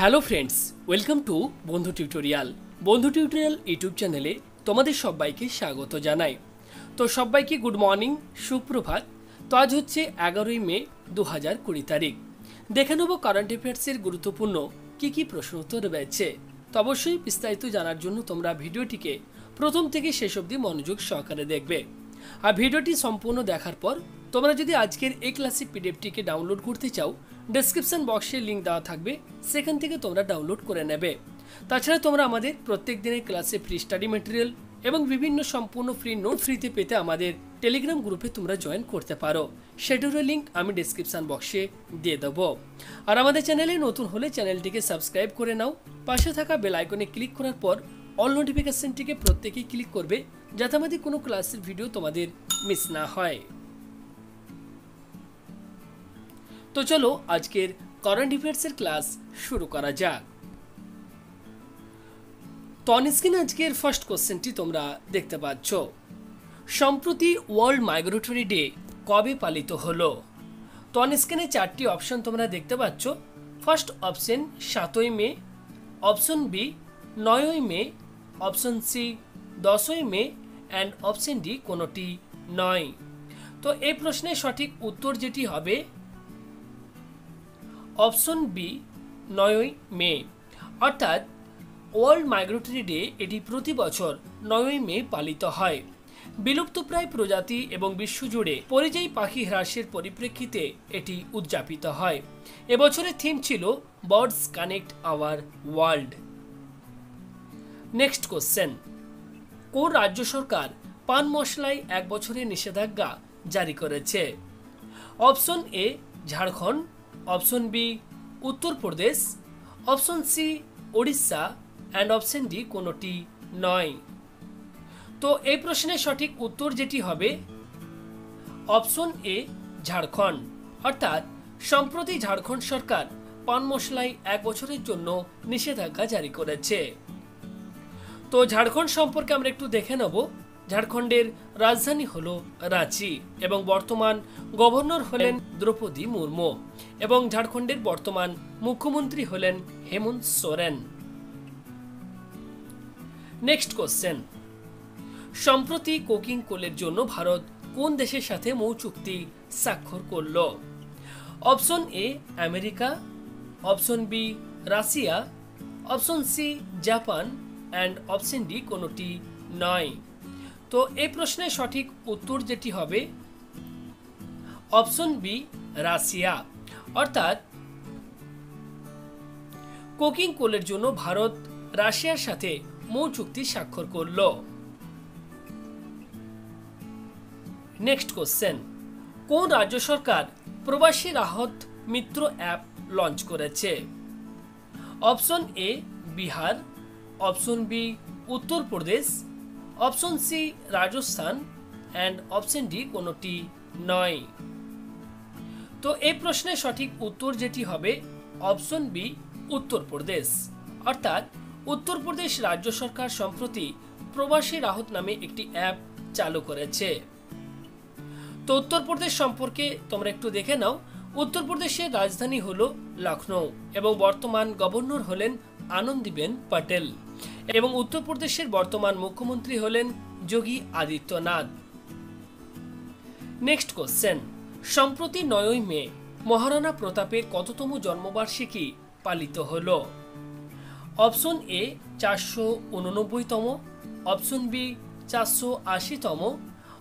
Hello friends welcome to Bondhu tutorial Bondhu tutorial YouTube চ্যানেলে তোমাদের সবাইকে স্বাগত জানাই। তো সবাইকে গুড মর্নিং সুপ্রভাত। তো আজ হচ্ছে এগারোই মে দু হাজার কুড়ি তারিখ। দেখে নেব কারেন্ট অ্যাফেয়ার্সের গুরুত্বপূর্ণ কী কী প্রশ্ন উত্তর রয়েছে। তো অবশ্যই বিস্তারিত জানার জন্য তোমরা ভিডিওটিকে প্রথম থেকে শেষ অবধি মনোযোগ সহকারে দেখবে। আর ভিডিওটি সম্পূর্ণ দেখার পর তোমরা যদি আজকের এই ক্লাসিক পিডিএফটিকে ডাউনলোড করতে চাও ডেসক্রিপশন বক্সে লিঙ্ক দেওয়া থাকবে, সেখান থেকে তোমরা ডাউনলোড করে নেবে। তাছাড়া তোমরা আমাদের প্রত্যেক দিনের ক্লাসে ফ্রি স্টাডি মেটেরিয়াল এবং বিভিন্ন সম্পূর্ণ ফ্রি নোট ফ্রিতে পেতে আমাদের টেলিগ্রাম গ্রুপে তোমরা জয়েন করতে পারো। সেটারও লিঙ্ক আমি ডেসক্রিপশন বক্সে দিয়ে দেবো। আর আমাদের চ্যানেলে নতুন হলে চ্যানেলটিকে সাবস্ক্রাইব করে নাও। পাশে থাকা বেল আইকনে ক্লিক করার পর অল নোটিফিকেশনটিকে প্রত্যেকেই ক্লিক করবে, যাতে আমাদের কোনো ক্লাসের ভিডিও তোমাদের মিস না হয়। তো চলো আজকের কারেন্ট অ্যাফেয়ার্সের ক্লাস শুরু করা যাক। তো অনস্ক্রিন আজকের ফার্স্ট কোশ্চেনটি তোমরা দেখতে পাচ্ছ। সম্প্রতি ওয়ার্ল্ড মাইগ্রেটরি ডে কবে পালিত হলো? তো অনস্ক্রিনে চারটি অপশন তোমরা দেখতে পাচ্ছ। ফার্স্ট অপশন সাতই মে অপশন বি নয়ই মে অপশন সি দশই মে অ্যান্ড অপশন ডি কোনোটি নয়। তো এই প্রশ্নের সঠিক উত্তর যেটি হবে অপশন বি নয়ই মে। অর্থাৎ ওয়ার্ল্ড মাইগ্রেটরি ডে এটি প্রতি বছর নয়ই মে পালিত হয়। বিলুপ্তপ্রায় প্রজাতি এবং বিশ্বজুড়ে পরিযায়ী পাখি হ্রাসের পরিপ্রেক্ষিতে এটি উদযাপিত হয়। এবছরের থিম ছিল birds connect our world. Next question. কোন রাজ্য সরকার পান মশলায় এক বছরের নিষেধাজ্ঞা জারি করেছে? Option A Jharkhand option B Uttar Pradesh option C, Odisha and option D কোনোটি নয়। তো এই প্রশ্নের সঠিক উত্তর যেটি হবে, অপশন এ, ঝাড়খণ্ড। অর্থাৎ, সম্প্রতি ঝাড়খণ্ড সরকার পান মশলায় এক বছরের জন্য নিষেধাজ্ঞা জারি করেছে। তো ঝাড়খণ্ড সম্পর্কে আমরা একটু দেখে নেব। ঝাড়খণ্ডের রাজধানী হল রাঁচি এবং বর্তমান গভর্নর হলেন দ্রৌপদী মুর্মু এবং ঝাড়খণ্ডের বর্তমান মুখ্যমন্ত্রী হলেন হেমন্ত সোরেন। নেক্সট কোশ্চেন সম্প্রতি কোকিং কোলের জন্য ভারত কোন দেশের সাথে মৌ চুক্তি স্বাক্ষর করল? Option A America. Option B Russia. Option C Japan. And option D কোনোটি নয়। তো এই প্রশ্নের সঠিক উত্তর যেটি হবে অপশন বি, রাশিয়া। অর্থাৎ কোকিং কোলের জন্য ভারত রাশিয়ার সাথে মৌ চুক্তি স্বাক্ষর করল। Next question. কোন রাজ্য সরকার প্রবাসী রাহত মিত্র অ্যাপ লঞ্চ করেছে? Option A, Bihar. Option B, Uttar Pradesh. Option C, Rajasthan and option D কোনোটি নয়। তো এই প্রশ্নের সঠিক উত্তর যেটি হবে অপশন বি, উত্তরপ্রদেশ। অর্থাৎ উত্তরপ্রদেশ রাজ্য সরকার সম্প্রতি প্রবাসী রাহত নামে একটি অ্যাপ চালু করেছে। তো উত্তরপ্রদেশ সম্পর্কে তোমরা একটু দেখে নাও। উত্তরপ্রদেশের রাজধানী হল লখনৌ এবং বর্তমান গভর্নর হলেন আনন্দীবেন পটেল। এবং উত্তরপ্রদেশের বর্তমান মুখ্যমন্ত্রী হলেন যোগী আদিত্যনাথ। নেক্সট কোশ্চেন সম্প্রতি নয়ই মে, মহারানা প্রতাপের কততম জন্মবার্ষিকী পালিত হল? অপশন এ চারশো উননব্বইতম। অপশন বি চারশো আশিতম।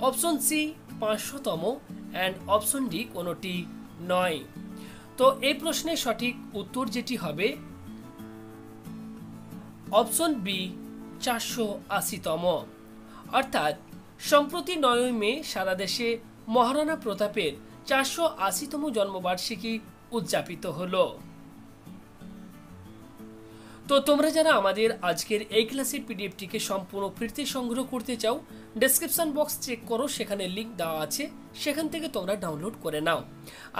অপশন সি পাঁচশোতম। অ্যান্ড অপশন ডি কোনোটি নয়। তো এই প্রশ্নের সঠিক উত্তর যেটি হবে অপশন বি চারশো আশিতম। অর্থাৎ, সম্প্রতি নয়ই মে সারা দেশে মহারানা প্রতাপের চারশো আশিতম জন্মবার্ষিকী উদযাপিত হলো। তো তোমরা যারা আমাদের আজকের এই ক্লাসের পিডিএফটিকে সম্পূর্ণ ফ্রিতে সংগ্রহ করতে চাও ডেসক্রিপশন বক্স চেক করো, সেখানে লিঙ্ক দেওয়া আছে, সেখান থেকে তোমরা ডাউনলোড করে নাও।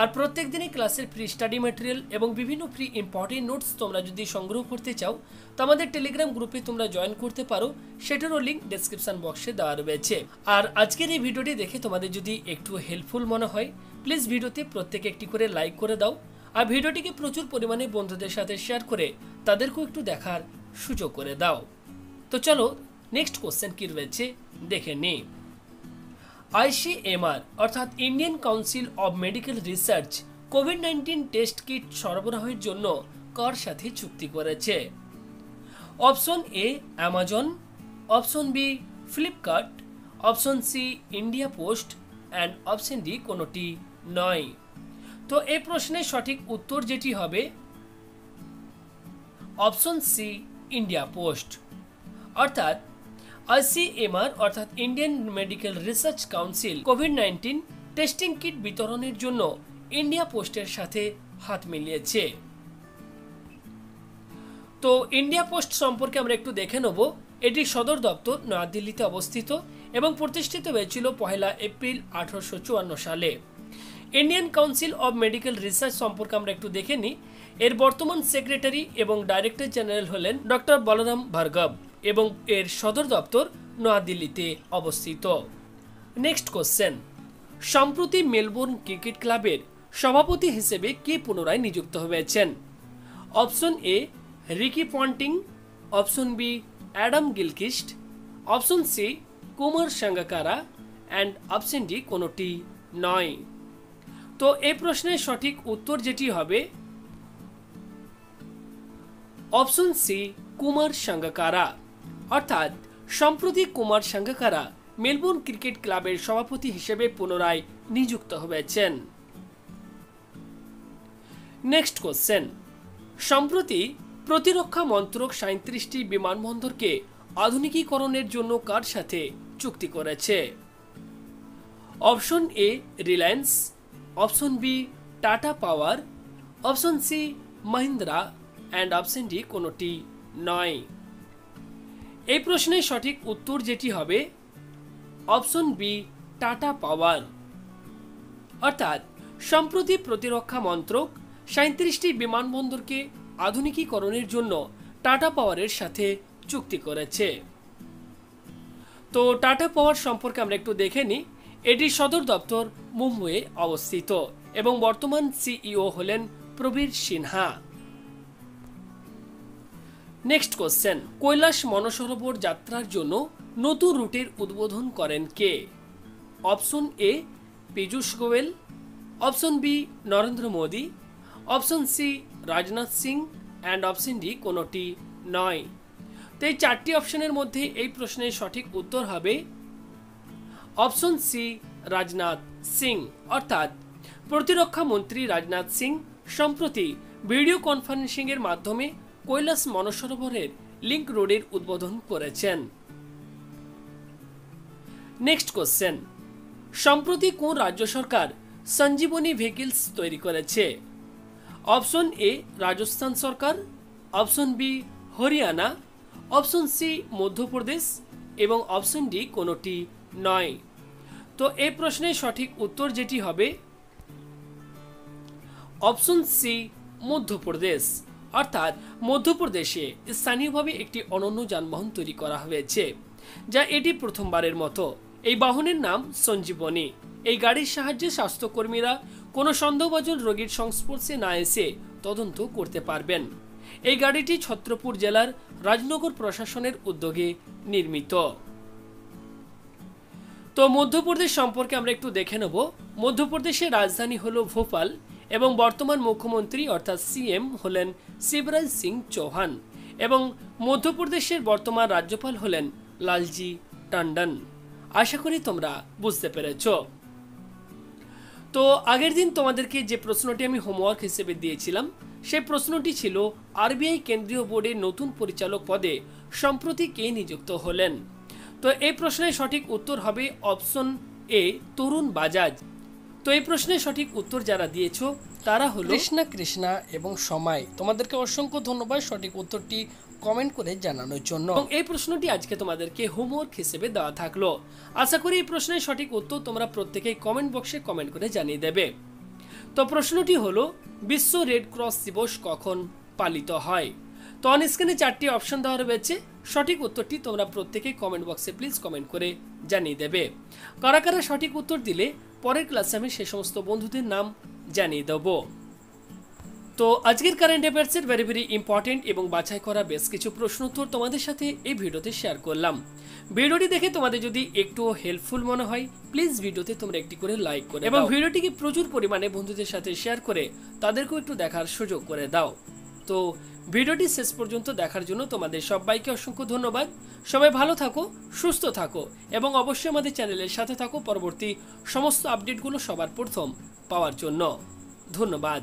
আর প্রত্যেক দিনই ক্লাসের ফ্রি স্টাডি ম্যাটেরিয়াল এবং বিভিন্ন ফ্রি ইম্পর্টেন্ট নোটস তোমরা যদি সংগ্রহ করতে চাও, তো আমাদের টেলিগ্রাম গ্রুপে তোমরা জয়েন করতে পারো, সেটারও লিঙ্ক ডেসক্রিপশন বক্সে দেওয়া রয়েছে। আর আজকের এই ভিডিওটি দেখে তোমাদের যদি একটু হেল্পফুল মনে হয় প্লিজ ভিডিওতে প্রত্যেকে একটি করে লাইক করে দাও। আর ভিডিওটিকে প্রচুর পরিমাণে বন্ধুদের সাথে শেয়ার করে তাদেরকেও একটু দেখার সুযোগ করে দাও। তো চলো নেক্সট কোশ্চেন কি রয়েছে দেখে নিই। আইসিএমআর অর্থাৎ Indian council of medical research COVID nineteen test kit সরবরাহের জন্য কার সাথে চুক্তি করেছে? Option A Amazon option B Flipkart option C India Post and option D কোনোটি নয়। তো এই প্রশ্নের সঠিক উত্তর যেটি হবে অপশন সি, ইন্ডিয়া পোস্ট। অর্থাৎ আইসিএমআর অর্থাৎ Indian medical research council, covid nineteen testing kit বিতরণের জন্য ইন্ডিয়া পোস্টের সাথে হাত মিলিয়েছে। তো ইন্ডিয়া পোস্ট সম্পর্কে আমরা একটু দেখে নেব। এটির সদর দপ্তর নয়াদিল্লিতে অবস্থিত এবং প্রতিষ্ঠিত হয়েছিল পহেলা এপ্রিল আঠারোশো চুয়ান্ন সালে। Indian council of medical research সম্পর্কে আমরা একটু দেখে নিই। এর বর্তমান সেক্রেটারি এবং ডাইরেক্টর জেনারেল হলেন ডক্টর বলরাম ভার্গব এবং এর সদর দপ্তর নয়াদিল্লিতে অবস্থিত। নেক্সট কোশ্চেন সম্প্রতি মেলবোর্ন ক্রিকেট ক্লাবের সভাপতি হিসেবে কে পুনরায় নিযুক্ত হয়েছেন? Option A Ricky Ponting option B Adam Gilchrist option C Kumar Sangakkara and option D কোনোটি নয়। তো এই প্রশ্নের সঠিক উত্তর যেটি হবে অপশন সি কুমার সাঙ্গাকারা। অর্থাৎ, সম্প্রতি কুমার সাঙ্গাকারা মেলবোর্ন ক্রিকেট ক্লাবের সভাপতি হিসেবে পুনরায় নিযুক্ত হয়েছেন। নেক্সট কোশ্চেন সম্প্রতি প্রতিরক্ষা মন্ত্রক সাঁত্রিশটি বিমানবন্দরকে আধুনিকীকরণের জন্য কার সাথে চুক্তি করেছে? Option A Reliance option B, Tata power. Option C, Mahindra. And option D কোনোটি নয়। এই প্রশ্নের সঠিক উত্তর যেটি হবে, অপশন বি, টাটা পাওয়ার। অর্থাৎ, সম্প্রতি প্রতিরক্ষা মন্ত্রক সাঁত্রিশটি বিমানবন্দরকে আধুনিকীকরণের জন্য টাটা পাওয়ারের সাথে চুক্তি করেছে। তো, টাটা পাওয়ার সম্পর্কে আমরা একটু দেখে নিই। এটির সদর দপ্তর মুম্বইয়ে অবস্থিত এবং বর্তমান সিইও হলেন প্রবীর সিনহা। নেক্সট কোশ্চেন কৈলাস মনসরোবর যাত্রার জন্য নতুন রুটের উদ্বোধন করেন কে? Option A Piyush Goyal. Option B Narendra Modi. Option C Rajnath Singh. And option D কোনোটি নয়। তো এই চারটি অপশনের মধ্যে এই প্রশ্নের সঠিক উত্তর হবে অপশন সি, রাজনাথ সিং। অর্থাৎ, প্রতিরক্ষা মন্ত্রী রাজনাথ সিং সম্প্রতি ভিডিও কনফারেন্সিং এর মাধ্যমে কৈলাস মনসরোবরের লিঙ্ক রোডের উদ্বোধন করেছেন। Next question. সম্প্রতি কোন রাজ্য সরকার সঞ্জীবনী ভেহিকলস তৈরি করেছে? Option A, Rajasthan Sarkar. Option B, Haryana. Option C, Madhya Pradesh. এবং অপশন ডি, কোনোটি। নয়। তো এই প্রশ্নের সঠিক উত্তর যেটি হবে অপশন সি, মধ্যপ্রদেশ। অর্থাৎ মধ্যপ্রদেশে স্থানীয়ভাবে একটি অনন্য যানবাহন তৈরি করা হয়েছে, যা এটি প্রথমবারের মতো। এই বাহনের নাম সঞ্জীবনী। এই গাড়ির সাহায্যে স্বাস্থ্যকর্মীরা কোনো সন্দেহভাজন রোগীর সংস্পর্শে না এসে তদন্ত করতে পারবেন। এই গাড়িটি ছত্রপুর জেলার রাজনগর প্রশাসনের উদ্যোগে নির্মিত। তো মধ্যপ্রদেশ সম্পর্কে আমরা একটু দেখে নেব। মধ্যপ্রদেশের রাজধানী হলো ভোপাল এবং বর্তমান মুখ্যমন্ত্রী অর্থাৎ সিএম হলেন শিবরাজ সিং চৌহান এবং মধ্যপ্রদেশের বর্তমান রাজ্যপাল হলেন লালজি টন্ডন। আশা করি তোমরা বুঝতে পেরেছ। তো আগের দিন তোমাদেরকে যে প্রশ্নটি আমি হোমওয়ার্ক হিসেবে দিয়েছিলাম, সেই প্রশ্নটি ছিল, আরবিআই কেন্দ্রীয় বোর্ডের নতুন পরিচালক পদে সম্প্রতি কে নিযুক্ত হলেন? তো এই প্রশ্নের সঠিক উত্তর হবে অপশন এ তরুণ বাজাজ। তো এই প্রশ্নের সঠিক উত্তর যারা দিয়েছ তারা হলো কৃষ্ণা কৃষ্ণা এবং সময়। তোমাদেরকে অসংখ্য ধন্যবাদ সঠিক উত্তরটি কমেন্ট করে জানানোর জন্য। এবং এই প্রশ্নটি আজকে তোমাদেরকে হোমওয়ার্ক হিসেবে দেওয়া থাকল। আশা করি এই প্রশ্নের সঠিক উত্তর তোমরা প্রত্যেকেই কমেন্ট বক্সে কমেন্ট করে জানিয়ে দেবে। তো প্রশ্নটি হলো বিশ্ব রেড ক্রস দিবস কখন পালিত হয়? তো অন স্ক্রিনে চারটি অপশন দেওয়া রয়েছে। সঠিক উত্তরটি তোমরা প্রত্যেকেই কমেন্ট বক্সে প্লিজ কমেন্ট করে জানিয়ে দেবে। কারা কারা সঠিক উত্তর দিলে পরের ক্লাসে আমি সে সমস্ত বন্ধুদের নাম জানিয়ে দেবো। তো আজকের কারেন্ট অ্যাফেয়ার্সের ভেরি ভেরি ইম্পর্টেন্ট এবং বাছাই করা বেশ কিছু প্রশ্ন উত্তর তোমাদের সাথে এই ভিডিওতে শেয়ার করলাম। ভিডিওটি দেখে তোমাদের যদি একটুও হেল্পফুল মনে হয় প্লিজ ভিডিওতে তোমরা একটি করে লাইক করে এবং ভিডিওটিকে প্রচুর পরিমাণে বন্ধুদের সাথে শেয়ার করে তাদেরকেও একটু দেখার সুযোগ করে দাও। তো ভিডিওটি শেষ পর্যন্ত দেখার জন্য তোমাদের সবাইকে অসংখ্য ধন্যবাদ। সবাই ভালো থাকো, সুস্থ থাকো এবং অবশ্যই আমাদের চ্যানেলের সাথে থাকো পরবর্তী সমস্ত আপডেটগুলো সবার প্রথম পাওয়ার জন্য। ধন্যবাদ।